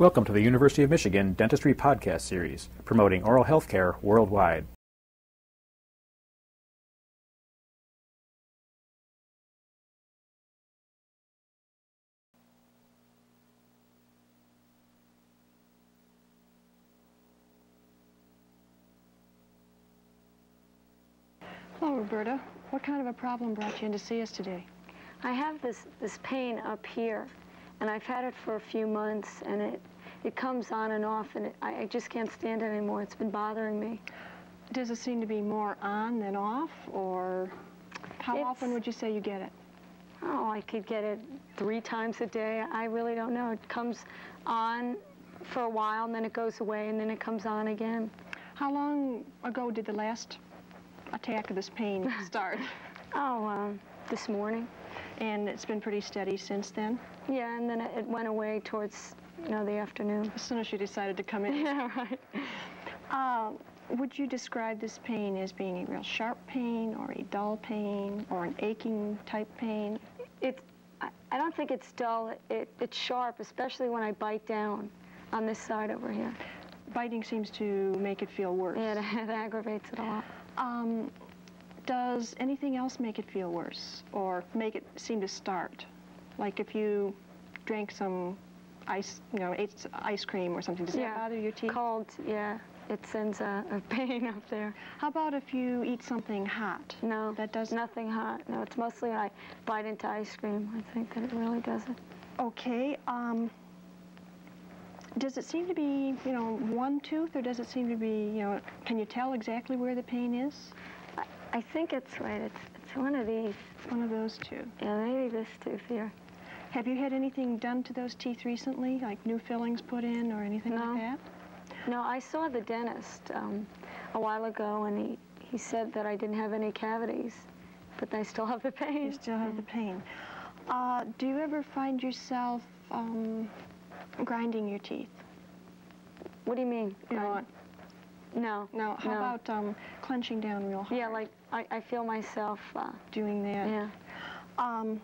Welcome to the University of Michigan Dentistry Podcast Series, promoting oral health care worldwide. Hello, Roberta. What kind of a problem brought you in to see us today? I have this, this pain up here, and I've had it for a few months, and it, it comes on and off, and it, I, I just can't stand it anymore. It's been bothering me. Does it seem to be more on than off, or how It's- often would you say you get it? Oh, I could get it three times a day. I really don't know. It comes on for a while, and then it goes away, and then it comes on again. How long ago did the last attack of this pain start? Oh, um, this morning. and it's been pretty steady since then, Yeah, and then it, it went away towards, know, the afternoon. as soon as you decided to come in. Yeah, right. Uh, would you describe this pain as being a real sharp pain, or a dull pain, or an aching type pain? It, I, I don't think it's dull. It, it's sharp, especially when I bite down on this side over here. Biting seems to make it feel worse. Yeah, it, it aggravates it a lot. Um, does anything else make it feel worse or make it seem to start? Like if you drank some ice, you know, ate ice cream or something, does Yeah, that bother your teeth? Cold, yeah. It sends a, a pain up there. How about if you eat something hot? No, That does nothing hot. No, it's mostly when I bite into ice cream. I think that it really does it. Okay. Um, does it seem to be, you know, one tooth, or does it seem to be, you know, can you tell exactly where the pain is? I, I think it's right. It's, it's one of these. It's one of those two. Yeah, maybe this tooth here. Have you had anything done to those teeth recently, like new fillings put in or anything No. like that? No, I saw the dentist um, a while ago, and he, he said that I didn't have any cavities, but I still have the pain. You still have the pain. Uh, do you ever find yourself um, grinding your teeth? What do you mean? You know, Grind- No. how no. about um, clenching down real hard? Yeah, like I, I feel myself. Uh, doing that. yeah. Um,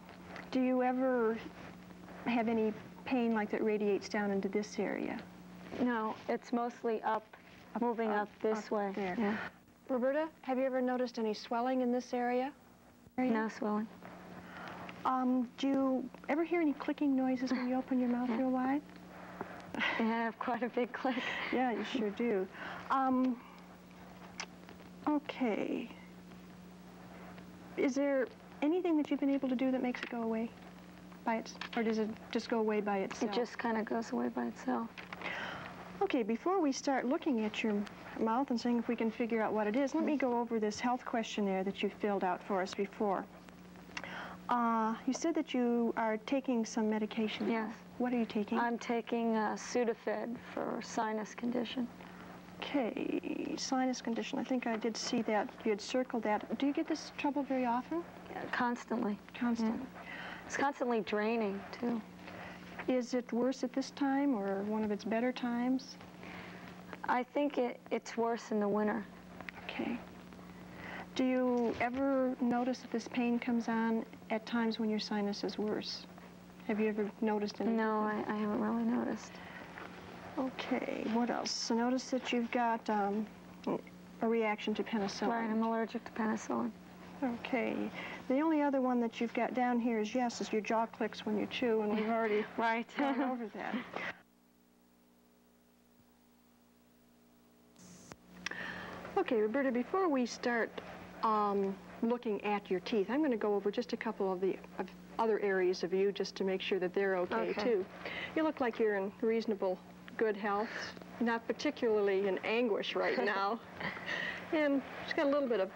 do you ever have any pain like that radiates down into this area? No, it's mostly up, moving up, up- this up way. there. Yeah. Roberta, have you ever noticed any swelling in this area? No swelling. Um, do you ever hear any clicking noises when you open your mouth real wide? Yeah, I have quite a big click. Yeah, you sure do. Um, okay. Is there anything that you've been able to do that makes it go away by its, or does it just go away by itself? It just kind of goes away by itself. Okay, before we start looking at your mouth and seeing if we can figure out what it is, let me go over this health questionnaire that you filled out for us before. Uh, you said that you are taking some medication. Yes. What are you taking? I'm taking uh, Sudafed for sinus condition. Okay, sinus condition. I think I did see that. You had circled that. Do you get this trouble very often? Yeah, constantly. Constantly. It's constantly draining, too. Is it worse at this time or one of its better times? I think it, it's worse in the winter. Okay. Do you ever notice that this pain comes on at times when your sinus is worse? Have you ever noticed anything? No, I, I haven't really noticed. Okay, what else? So notice that you've got um, a reaction to penicillin. Right, I'm allergic to penicillin. Okay. The only other one that you've got down here is yes, is your jaw clicks when you chew, and we've already Right. gone over that. Okay, Roberta, before we start um, looking at your teeth, I'm going to go over just a couple of the of other areas of you just to make sure that they're okay, Okay. too. You look like you're in reasonable good health, not particularly in anguish right now. and she's got a little bit of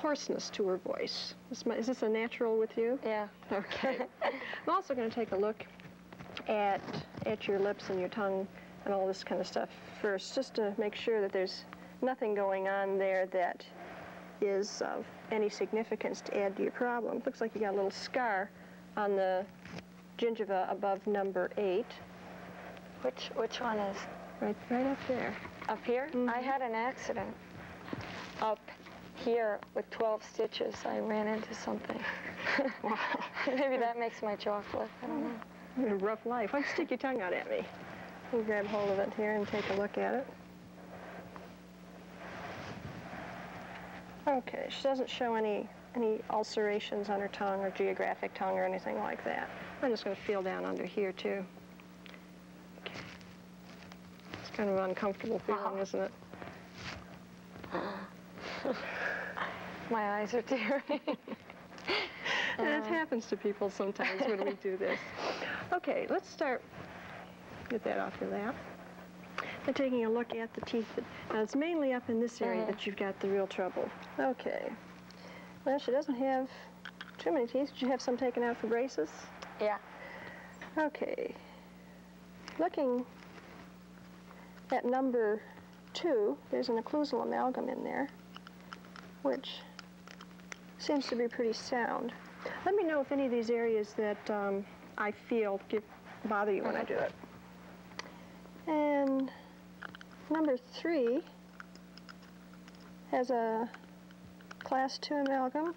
hoarseness to her voice. Is, my, is this a natural with you? yeah. Okay. I'm also going to take a look at at your lips and your tongue and all this kind of stuff first, just to make sure that there's nothing going on there that is of any significance to add to your problem. It looks like you got a little scar on the gingiva above number eight, Which, which one is? right, right up there. Up here? I mm-hmm. had an accident here with 12 stitches. I ran into something. Wow. Maybe that makes my jaw flip. I don't know. A rough life. Why don't you stick your tongue out at me? We'll grab hold of it here and take a look at it. Okay, she doesn't show any any ulcerations on her tongue or geographic tongue or anything like that. I'm just going to feel down under here too. Okay. It's kind of an uncomfortable feeling, uh-huh. isn't it? My eyes are tearing. And it um, happens to people sometimes when we do this. Okay, let's start. Get that off your lap. And taking a look at the teeth. Now it's mainly up in this area that mm. you've got the real trouble. Okay. Well, she doesn't have too many teeth. Did you have some taken out for braces? yeah. Okay. Looking at number two, there's an occlusal amalgam in there, which seems to be pretty sound. Let me know if any of these areas that um, I feel get, bother you when I do it. And number three has a class 2 amalgam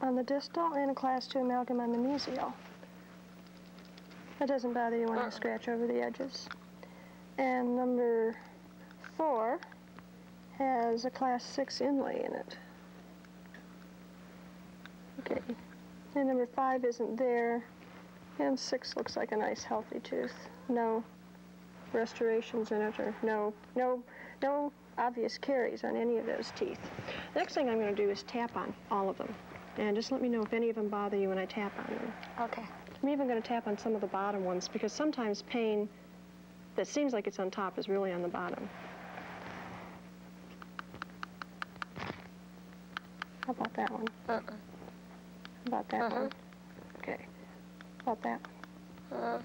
on the distal and a class 2 amalgam on the mesial. That doesn't bother you when I Uh-uh. scratch over the edges. And number four has a class 6 inlay in it. Okay. And number five isn't there. And six looks like a nice healthy tooth. No restorations in it or no no no obvious caries on any of those teeth. Next thing I'm going to do is tap on all of them. And just let me know if any of them bother you when I tap on them. Okay. I'm even going to tap on some of the bottom ones because sometimes pain that seems like it's on top is really on the bottom. How about that one? Uh-uh. About that Uh-huh. one? Okay. About that one? Uh,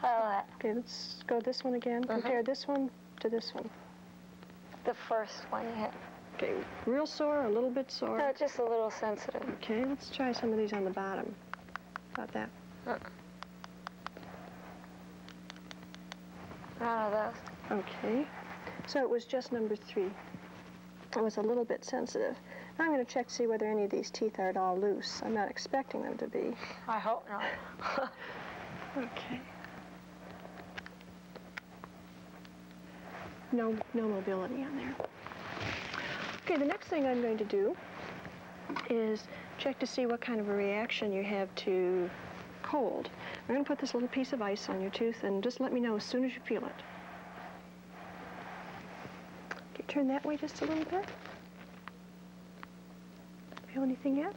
how that? Okay, let's go this one again. Uh-huh. Compare this one to this one. The first one you hit. Okay, real sore, a little bit sore. No, just a little sensitive. Okay, let's try some of these on the bottom. About that? Uh-uh. None of those. Okay, so it was just number three. It was a little bit sensitive. Now I'm going to check to see whether any of these teeth are at all loose. I'm not expecting them to be. I hope not. Okay. No, no mobility on there. Okay, the next thing I'm going to do is check to see what kind of a reaction you have to cold. I'm going to put this little piece of ice on your tooth and just let me know as soon as you feel it. Okay, turn that way just a little bit. Feel anything yet?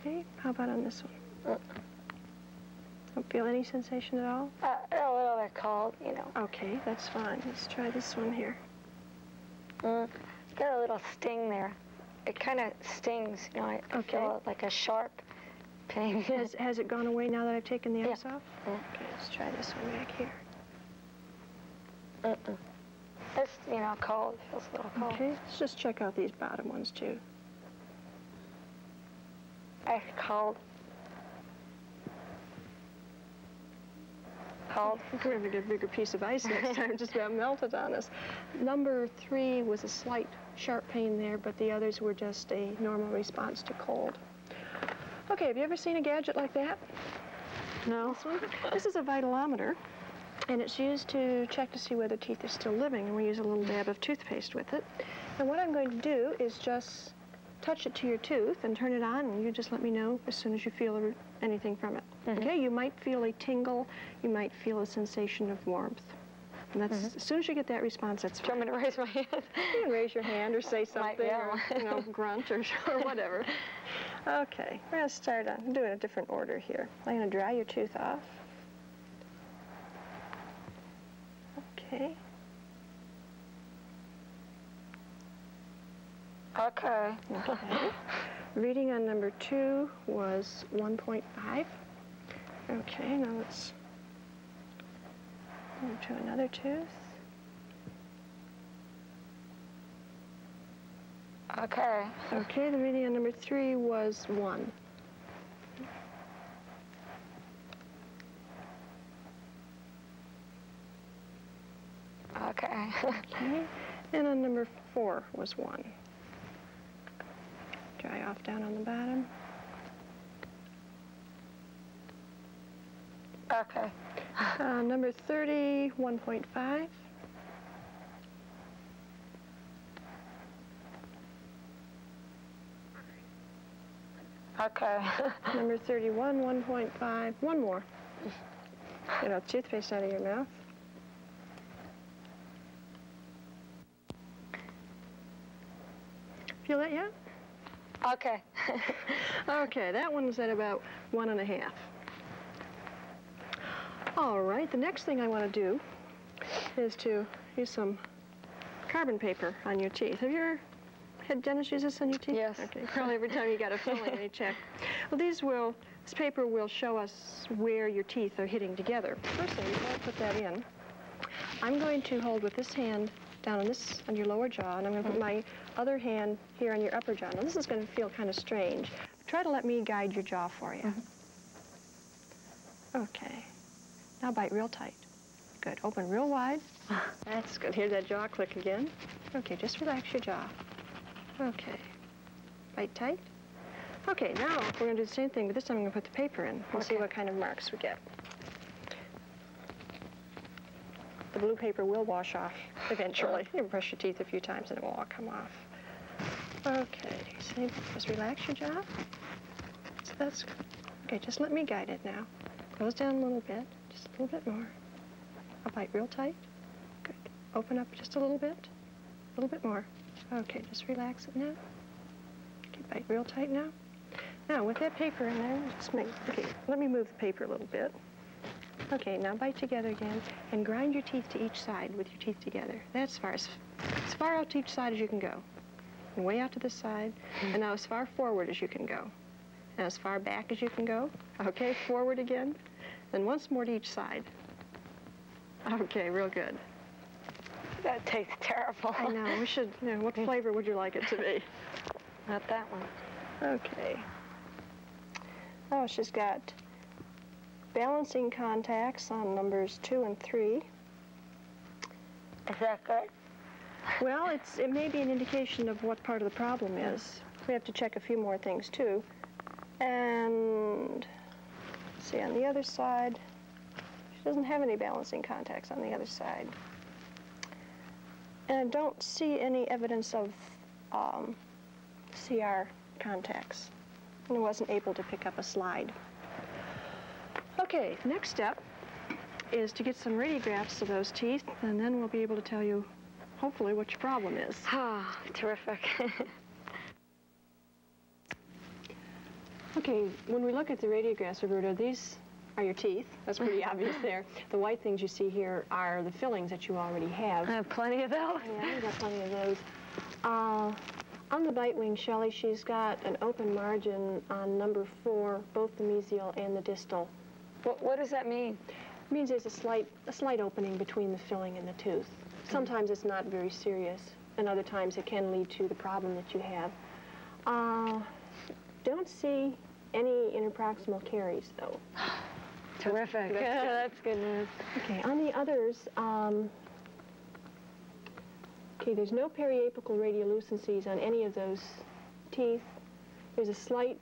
Okay, how about on this one? Don't feel any sensation at all? uh, a little bit cold, you know. Okay, that's fine. Let's try this one here. Mm. Got a little sting there. It kind of stings, you know. I, I Okay. feel like a sharp pain. Has, has it gone away now that I've taken the Yeah. ice off? Yeah. Okay, let's try this one back here. Mm-mm. It's, you know, cold. Feels a little cold. Okay, let's just check out these bottom ones too. I cold. Cold. We're going to get a bigger piece of ice next time, just about melted on us. Number three was a slight sharp pain there, but the others were just a normal response to cold. Okay, have you ever seen a gadget like that? No. This one? This is a vitalometer, and it's used to check to see whether teeth are still living, and we use a little dab of toothpaste with it. And what I'm going to do is just touch it to your tooth and turn it on, and you just let me know as soon as you feel anything from it. Mm-hmm. Okay, you might feel a tingle, you might feel a sensation of warmth. And that's, mm-hmm. as soon as you get that response, that's Do you fine. want me to raise my hand? You can raise your hand or say something or, you know, grunt or, or whatever. Okay, we're going to start on, I'm doing a different order here. I'm going to dry your tooth off. Okay. Okay. Okay. Reading on number two was 1.5. Okay, now let's move to another tooth. Okay. Okay, the reading on number three was one. Okay. And on number four was one. Dry off down on the bottom. okay. Uh, number 30, 1.5. Okay. Number 31, 1.5. One more. Get a toothpaste out of your mouth. Feel that yet? okay. Okay, that one's at about one and a half. All right, the next thing I want to do is to use some carbon paper on your teeth. Have you ever had dentists use this on your teeth? Yes. Okay, probably every time you got a filling, they check. Well, these will, this paper will show us where your teeth are hitting together. First thing, before I put that in, I'm going to hold with this hand down on this, on your lower jaw, and I'm going to put my other hand here on your upper jaw. Now, this is going to feel kind of strange. Try to let me guide your jaw for you. Mm-hmm. Okay. Now bite real tight. Good. Open real wide. That's good. Hear that jaw click again. Okay, just relax your jaw. Okay. Bite tight. Okay, now we're going to do the same thing, but this time I'm going to put the paper in. We'll see what kind of marks we get. The blue paper will wash off eventually. You brush your teeth a few times and it will all come off. Okay, same. Just relax your jaw. So that's okay. Just let me guide it now. Close down a little bit, just a little bit more. I'll bite real tight. Good. Open up just a little bit, a little bit more. Okay, just relax it now. Okay, bite real tight now. Now with that paper in there, just make. Okay, let me move the paper a little bit. Okay, now bite together again and grind your teeth to each side with your teeth together. That's far as, as far out to each side as you can go. And way out to this side. And now as far forward as you can go. And as far back as you can go. Okay, forward again. Then once more to each side. Okay, real good. that tastes terrible. I know, we should, you know, what flavor would you like it to be? Not that one. Okay. Oh, she's got balancing contacts on numbers two and three. Is that good? Well, it's, it may be an indication of what part of the problem is. We have to check a few more things too. And see on the other side, she doesn't have any balancing contacts on the other side. And I don't see any evidence of um, CR contacts. And I wasn't able to pick up a slide. Okay, next step is to get some radiographs of those teeth, and then we'll be able to tell you, hopefully, what your problem is. Ah, terrific. Okay, when we look at the radiographs, Roberta, these are your teeth. That's pretty obvious there. The white things you see here are the fillings that you already have. I have plenty of those. Yeah, we've got plenty of those. Uh, on the bite wing, Shelley, she's got an open margin on number four, both the mesial and the distal. What, what does that mean? It means there's a slight, a slight opening between the filling and the tooth. Sometimes it's not very serious, and other times it can lead to the problem that you have. Uh, don't see any interproximal caries, though. Terrific. That's- Yeah, that's good news. Okay, on the others, um, okay, there's no periapical radiolucencies on any of those teeth. There's a slight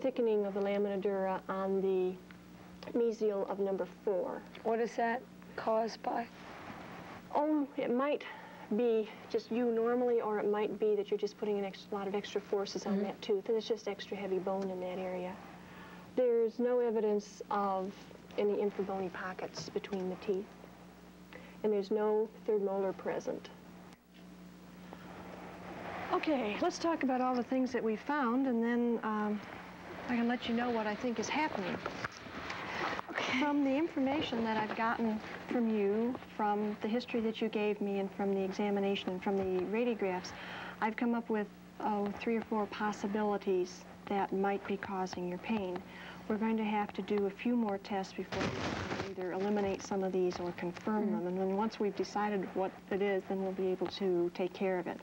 thickening of the lamina dura on the mesial of number four. What is that caused by? Oh, it might be just you normally, or it might be that you're just putting a ex- lot of extra forces on that tooth, and it's just extra heavy bone in that area. There's no evidence of any infrabony pockets between the teeth, and there's no third molar present. Okay, let's talk about all the things that we found, and then um, I can let you know what I think is happening. From the information that I've gotten from you, from the history that you gave me, and from the examination and from the radiographs, I've come up with oh, three or four possibilities that might be causing your pain. We're going to have to do a few more tests before we can either eliminate some of these or confirm mm-hmm. them. And then once we've decided what it is, then we'll be able to take care of it.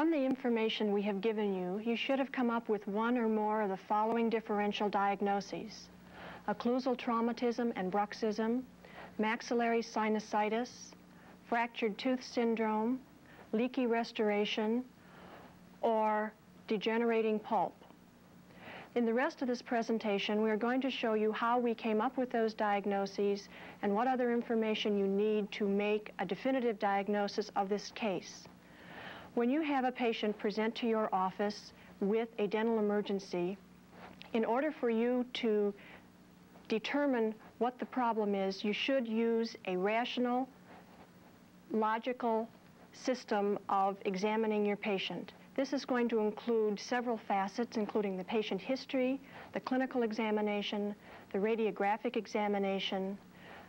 From the information we have given you, you should have come up with one or more of the following differential diagnoses. Occlusal traumatism and bruxism, maxillary sinusitis, fractured tooth syndrome, leaky restoration, or degenerating pulp. In the rest of this presentation, we are going to show you how we came up with those diagnoses and what other information you need to make a definitive diagnosis of this case. When you have a patient present to your office with a dental emergency, in order for you to determine what the problem is, you should use a rational, logical system of examining your patient. This is going to include several facets, including the patient history, the clinical examination, the radiographic examination,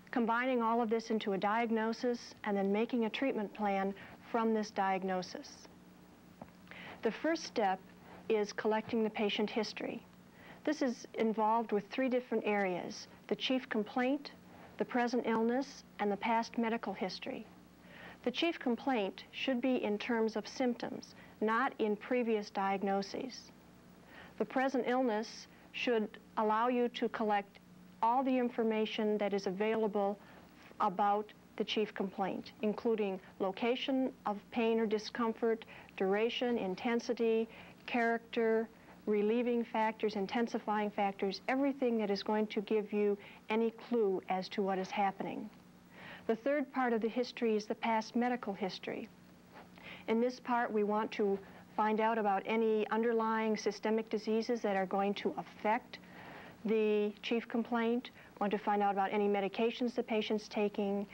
combining all of this into a diagnosis and then making a treatment plan from this diagnosis. The first step is collecting the patient history. This is involved with three different areas, the chief complaint, the present illness, and the past medical history. The chief complaint should be in terms of symptoms, not in previous diagnoses. The present illness should allow you to collect all the information that is available about the chief complaint, including location of pain or discomfort, duration, intensity, character, relieving factors, intensifying factors, everything that is going to give you any clue as to what is happening. The third part of the history is the past medical history. In this part, we want to find out about any underlying systemic diseases that are going to affect the chief complaint, want to find out about any medications the patient's taking,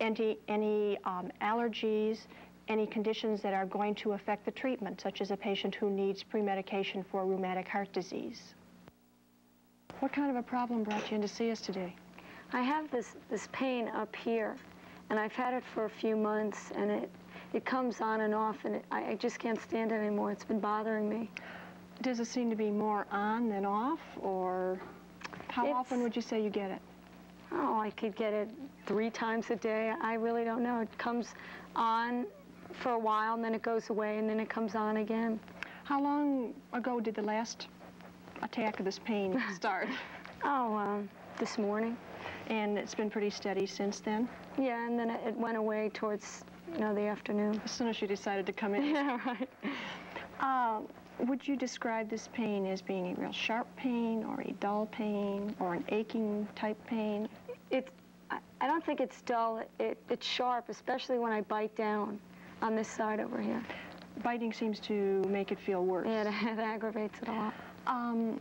any, any um, allergies, any conditions that are going to affect the treatment, such as a patient who needs pre-medication for rheumatic heart disease. What kind of a problem brought you in to see us today? I have this, this pain up here, and I've had it for a few months, and it, it comes on and off, and it, I, I just can't stand it anymore. It's been bothering me. Does it seem to be more on than off, or how It's- often would you say you get it? Oh, I could get it three times a day. I really don't know. It comes on for a while, and then it goes away, and then it comes on again. How long ago did the last attack of this pain start? Oh, um, this morning. and it's been pretty steady since then, Yeah, and then it, it went away towards, you know, the afternoon. as soon as you decided to come in. yeah, right. Uh, would you describe this pain as being a real sharp pain or a dull pain or an aching type pain? It, I, I don't think it's dull. It, it's sharp, especially when I bite down on this side over here. Biting seems to make it feel worse. Yeah, it, it aggravates it a lot. Um,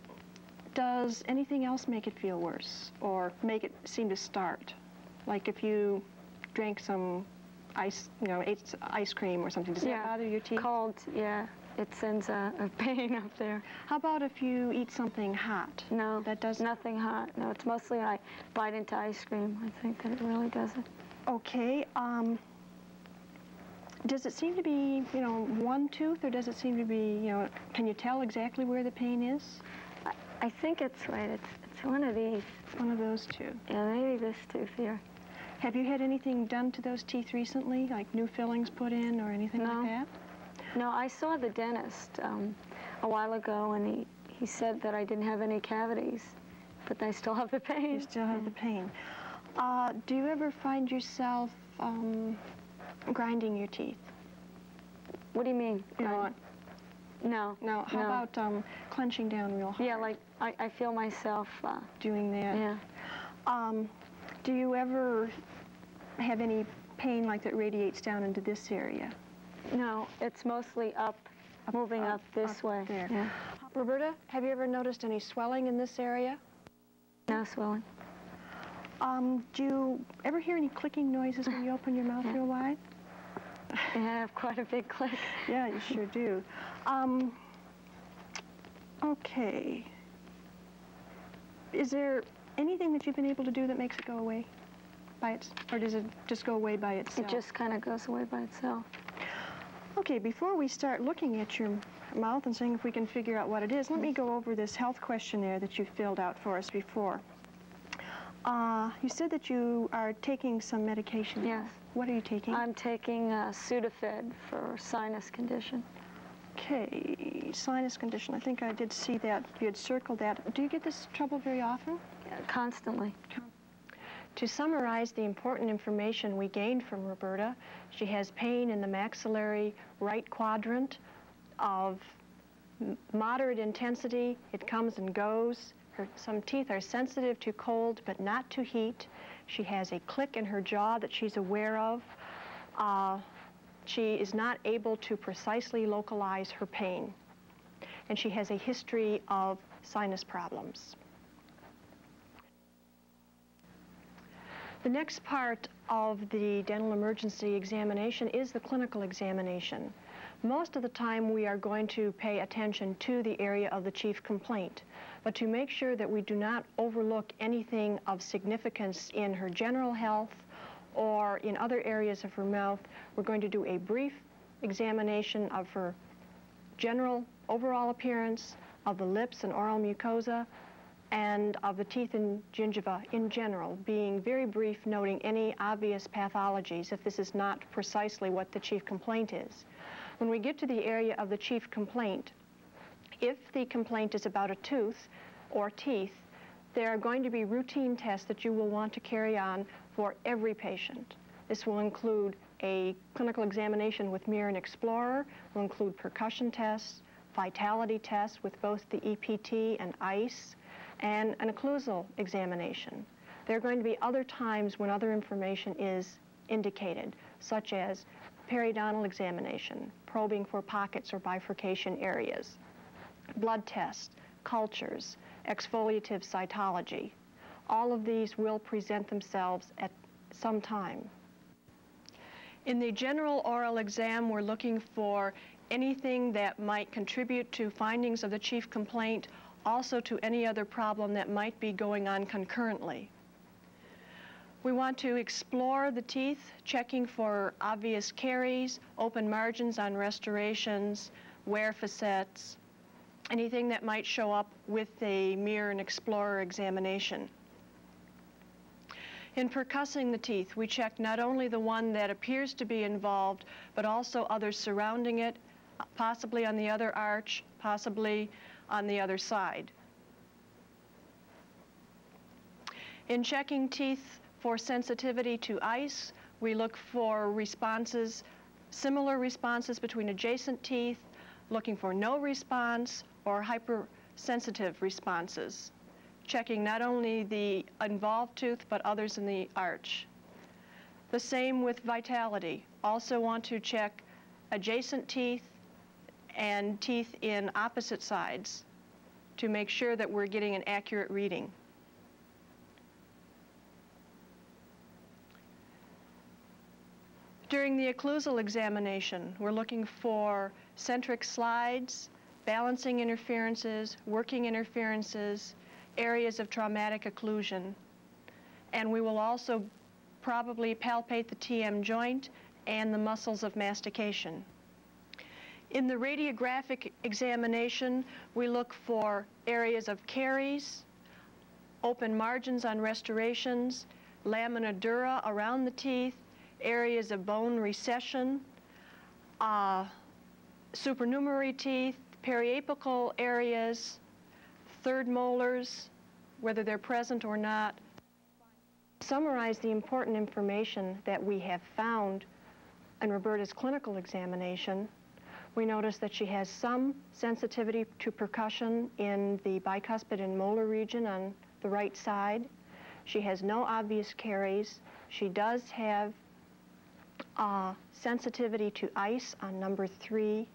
does anything else make it feel worse or make it seem to start? Like if you drank some ice, you know, ate ice cream or something, does yeah, that bother your teeth? Cold, yeah. It sends a, a pain up there. How about if you eat something hot? No, That does nothing hot. No, it's mostly when I bite into ice cream. I think that it really does it. Okay. Um, does it seem to be, you know, one tooth, or does it seem to be, you know, can you tell exactly where the pain is? I, I think it's right. It's, it's one of these. It's one of those two. Yeah, maybe this tooth here. Have you had anything done to those teeth recently, like new fillings put in or anything No. like that? No, I saw the dentist um, a while ago, and he, he said that I didn't have any cavities, but I still have the pain. You still have the pain. Uh, do you ever find yourself um, grinding your teeth? What do you mean? Know, no. now, how no. about um, clenching down real hard? Yeah, like I, I feel myself. Uh, doing that. yeah. Um, do you ever have any pain like that radiates down into this area? No, it's mostly up, moving up, this up way. Yeah. Roberta, have you ever noticed any swelling in this area? No swelling. Um, do you ever hear any clicking noises when you open your mouth real wide? Yeah, I have quite a big click. Yeah, you sure do. Um, okay. Is there anything that you've been able to do that makes it go away by its, or does it just go away by itself? It just kind of goes away by itself. Okay, before we start looking at your mouth and seeing if we can figure out what it is, let me go over this health questionnaire that you filled out for us before. Uh, you said that you are taking some medication. Yes. What are you taking? I'm taking uh, Sudafed for sinus condition. okay, sinus condition. I think I did see that. You had circled that. Do you get this trouble very often? Yeah, constantly. To summarize the important information we gained from Roberta, she has pain in the maxillary right quadrant of moderate intensity. It comes and goes. Her, some teeth are sensitive to cold but not to heat. She has a click in her jaw that she's aware of. Uh, she is not able to precisely localize her pain. And she has a history of sinus problems. The next part of the dental emergency examination is the clinical examination. Most of the time we are going to pay attention to the area of the chief complaint, but to make sure that we do not overlook anything of significance in her general health or in other areas of her mouth, we're going to do a brief examination of her general overall appearance, of the lips and oral mucosa, and of the teeth and gingiva in general, being very brief, noting any obvious pathologies if this is not precisely what the chief complaint is. When we get to the area of the chief complaint, if the complaint is about a tooth or teeth, there are going to be routine tests that you will want to carry on for every patient. This will include a clinical examination with Mirror and Explorer, will include percussion tests, vitality tests with both the EPT and ICE, and an occlusal examination. There are going to be other times when other information is indicated, such as periodontal examination, probing for pockets or bifurcation areas, blood tests, cultures, exfoliative cytology. All of these will present themselves at some time. In the general oral exam, we're looking for anything that might contribute to findings of the chief complaint also to any other problem that might be going on concurrently. We want to explore the teeth, checking for obvious caries, open margins on restorations, wear facets, anything that might show up with a mirror and explorer examination. In percussing the teeth, we check not only the one that appears to be involved, but also others surrounding it, possibly on the other arch, possibly on the other side. In checking teeth for sensitivity to ice, we look for responses, similar responses between adjacent teeth, looking for no response or hypersensitive responses, checking not only the involved tooth but others in the arch. The same with vitality. Also want to check adjacent teeth, and teeth in opposite sides to make sure that we're getting an accurate reading. During the occlusal examination, we're looking for centric slides, balancing interferences, working interferences, areas of traumatic occlusion. And we will also probably palpate the TM joint and the muscles of mastication. In the radiographic examination, we look for areas of caries, open margins on restorations, lamina dura around the teeth, areas of bone recession, uh, supernumerary teeth, periapical areas, third molars, whether they're present or not. Summarize the important information that we have found in Roberta's clinical examination we notice that she has some sensitivity to percussion in the bicuspid and molar region on the right side. She has no obvious caries. She does have uh, sensitivity to ice on number three.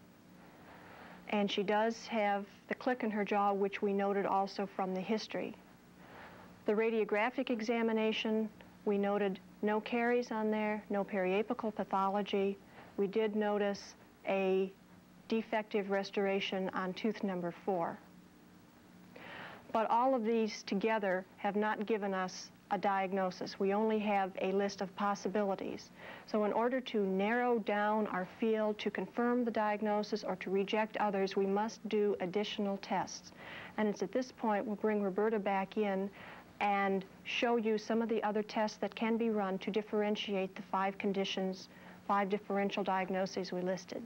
And she does have the click in her jaw, which we noted also from the history. The radiographic examination, we noted no caries on there, no periapical pathology. We did notice a defective restoration on tooth number four. But all of these together have not given us a diagnosis. We only have a list of possibilities. So in order to narrow down our field to confirm the diagnosis or to reject others, we must do additional tests. And it's at this point we'll bring Roberta back in and show you some of the other tests that can be run to differentiate the five conditions, five differential diagnoses we listed.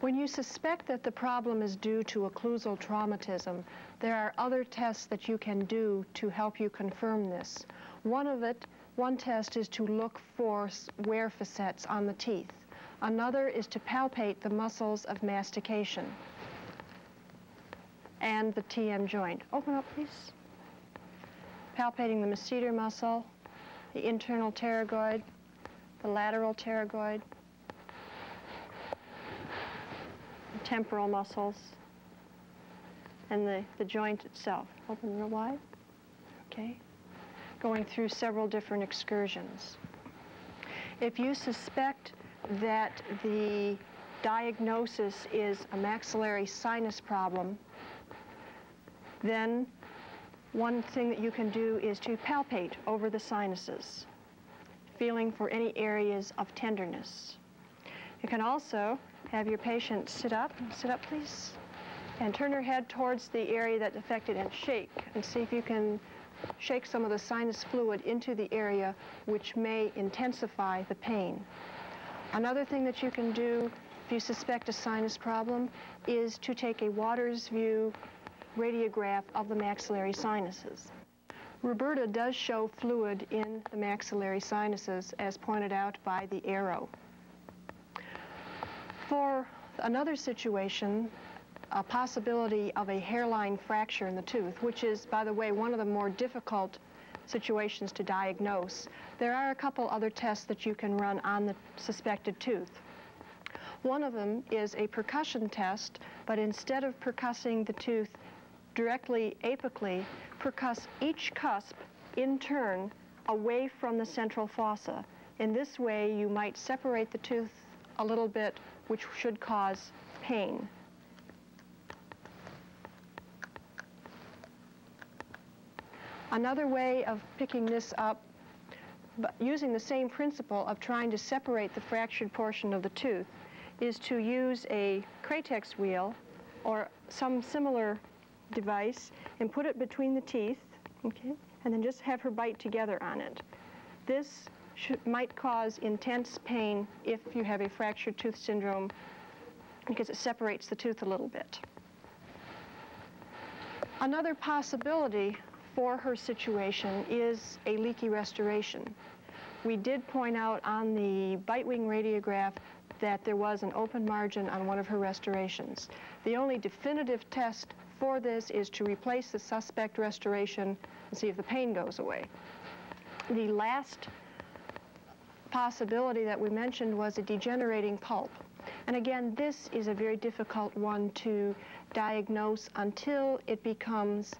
When you suspect that the problem is due to occlusal traumatism, there are other tests that you can do to help you confirm this. One of it, one test is to look for wear facets on the teeth. Another is to palpate the muscles of mastication and the TM joint. Open up, please. Palpating the masseter muscle, the internal pterygoid, the lateral pterygoid, the temporal muscles, and the, the joint itself. Open real wide. Okay. Going through several different excursions. If you suspect that the diagnosis is a maxillary sinus problem, then one thing that you can do is to palpate over the sinuses, feeling for any areas of tenderness. You can also have your patient sit up, sit up please, and turn her head towards the area that's affected and shake and see if you can shake some of the sinus fluid into the area which may intensify the pain. Another thing that you can do if you suspect a sinus problem is to take a Waters view radiograph of the maxillary sinuses. Roberta does show fluid in the maxillary sinuses as pointed out by the arrow. For another situation, a possibility of a hairline fracture in the tooth, which is, by the way, one of the more difficult situations to diagnose. There are a couple other tests that you can run on the suspected tooth. One of them is a percussion test, but instead of percussing the tooth directly apically, percuss each cusp in turn away from the central fossa. In this way, you might separate the tooth a little bit, which should cause pain. Another way of picking this up, using the same principle of trying to separate the fractured portion of the tooth, is to use a Cratex wheel or some similar device and put it between the teeth, okay, and then just have her bite together on it. This should, might cause intense pain if you have a fractured tooth syndrome because it separates the tooth a little bit. Another possibility for her situation is a leaky restoration. We did point out on the bite wing radiograph that there was an open margin on one of her restorations. The only definitive test for this is to replace the suspect restoration and see if the pain goes away. The last possibility that we mentioned was a degenerating pulp. And again, this is a very difficult one to diagnose until it becomes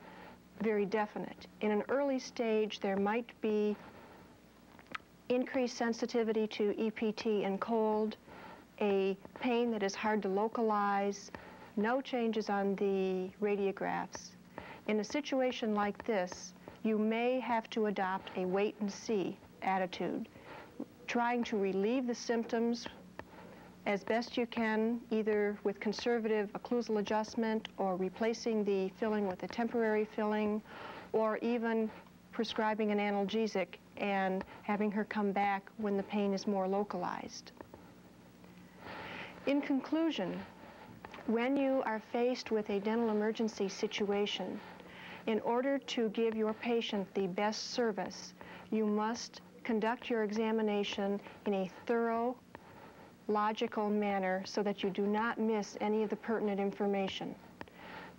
very definite. In an early stage, there might be increased sensitivity to EPT and cold, a pain that is hard to localize, no changes on the radiographs. In a situation like this, you may have to adopt a wait and see attitude, trying to relieve the symptoms as best you can, either with conservative occlusal adjustment or replacing the filling with a temporary filling, or even prescribing an analgesic and having her come back when the pain is more localized. In conclusion, when you are faced with a dental emergency situation, in order to give your patient the best service, you must conduct your examination in a thorough, logical manner so that you do not miss any of the pertinent information.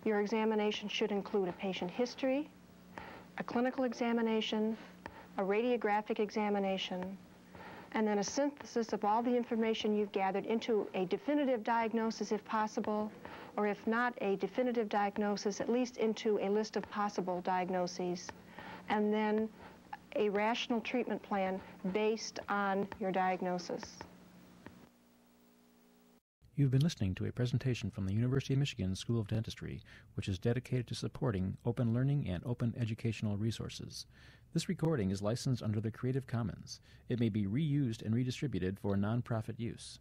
Your examination should include a patient history, a clinical examination, a radiographic examination, and then a synthesis of all the information you've gathered into a definitive diagnosis if possible, or if not a definitive diagnosis, at least into a list of possible diagnoses, and then a rational treatment plan based on your diagnosis. You've been listening to a presentation from the University of Michigan School of Dentistry, which is dedicated to supporting open learning and open educational resources. This recording is licensed under the Creative Commons. It may be reused and redistributed for nonprofit use.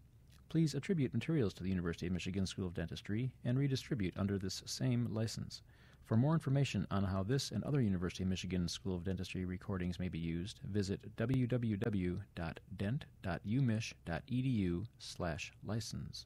Please attribute materials to the University of Michigan School of Dentistry and redistribute under this same license. For more information on how this and other University of Michigan School of Dentistry recordings may be used, visit www.dent.umich.edu/license.